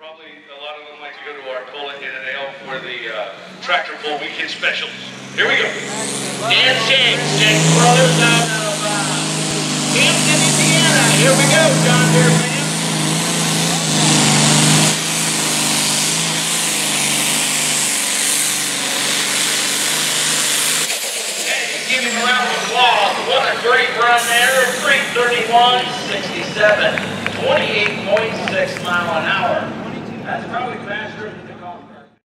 Probably a lot of them like to go to our Arcola in an ale for the uh, tractor pull weekend specials. Here we go. Dan Shanks, Shanks Brothers out of uh, Hampton, Indiana. Here we go, John Deere fans. Give him a round of applause. What a great run there. 331.67, 28.6 mile an hour. That's probably faster